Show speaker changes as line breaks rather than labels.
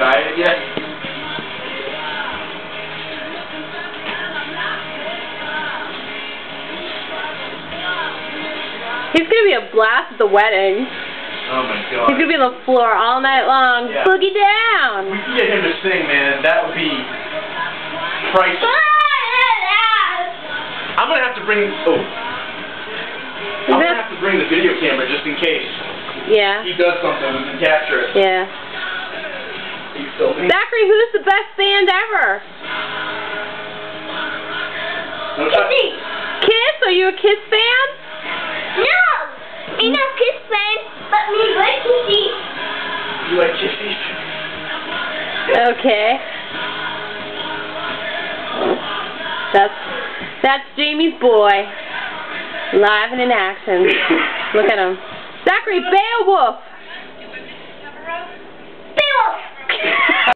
yet? He's gonna be a blast at the wedding.
Oh my god.
He's gonna be on the floor all night long.
Yeah.
Boogie down!
We can get him to sing, man. That would be priceless. I'm gonna have to bring. Oh. I'm gonna have to bring the video camera just in case.
Yeah.
He does something, we can capture it.
Yeah.
Are you filming?
Zachary, who's the best band ever?
No touch.
Kiss? Are you a Kiss fan?
No! Ain't no kiss fan, but me like to see.
You like kissies?
Okay. That's that's Jamie's boy. Live and in action. Look at him. Zachary Beowulf!